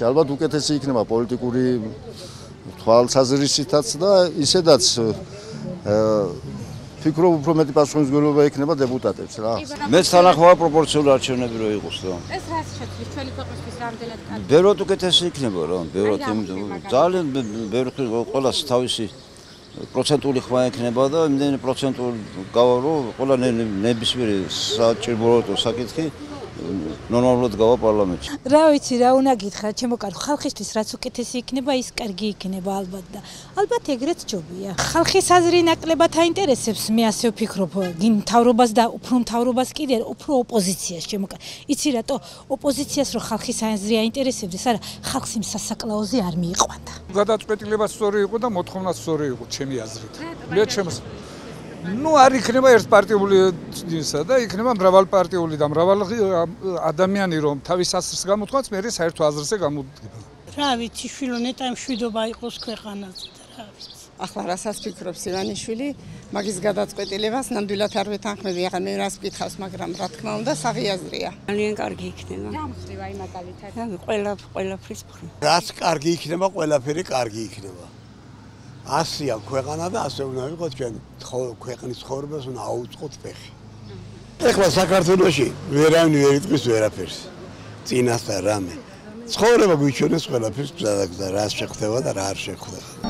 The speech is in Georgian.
ალბათ უკეთესი იქნება პოლიტიკური თვალსაზრისითაც და ისედაც ფიქრობ უფრო მეტი პასუხისმგებლობა ექნება დეპუტატებს რა. მეც თანახმოვარ პროპორციული არჩევნები რო იყოს და ეს რას შეცვლის ჩვენი ქვეყნისთვის რამდენად კარგი? ბევრად უკეთესი იქნება რა, ბევრად ძალიან ბევრი ყოველას თავისი პროცენტული ხმა ექნება და იმდენი პროცენტული გავა რომ ყველა ნებისმიერი საჭირო საკითხი ნორმალურად გავა პარლამენტში. რა ვიცი, რა უნდა გითხრა, ჩემო კარო, ხალხისთვის რაც უკეთესი იქნება, ის კარგი იქნება ალბათ და ალბათ ეგრეც ჯობია. ხალხის აზრი ნაკლებად აინტერესებს, მე ასე ვფიქრობ, გინ თავრობას და უფრო თავრობას კიდე უფრო ოპოზიციას, ჩემო კარო. იცი რატო? ოპოზიციას რო ხალხის აზრი აინტერესებდეს, არა, ხალხს იმ სასაკლაოზე არ მიიყვანდა. გადაწყვეტილება სწორი იყო და მოთხოვნა სწორი იყო, ჩემი აზრით. მე ჩემს ну არ იქნება ერთპარტიული ისა და იქნება მრავალპარტიული და მრავალ ადამიანი რომ თავის აზრს გამოთქვას მე საერთო აზრზე გამოდგება რა ვიცი შვილო ნეტა მშვიდობა იყოს ქვეყანაზე და რა ვიცი. ახლა რასაც ფიქრობს ივანიშვილი? მაგის გადაწყვეტილებას ნამდვილად არ ვეთანხმები ახლა მე რას ვკითხავს მაგრამ რა თქმა უნდა საღიაზრია. ძალიან კარგი იქნება. რა მხრივ აი მაგალითად. ყველა ყველაფრის მხრივ. რაც კარგი იქნება ყველაფერი კარგი იქნება ასია ქვეყანა და ასე უნდა იყოს ჩვენ ქვეყნის ცხოვრებას უნდა აუწყოთ ფეხი. ეხლა საქართველოში ვერავინ ვერ იტყვის ვერაფერს. წინასწარ რამე. ცხოვრება გვიჩვენებს ყველაფერს გზადაგზა რა შეხდება და რა არ შეხდება.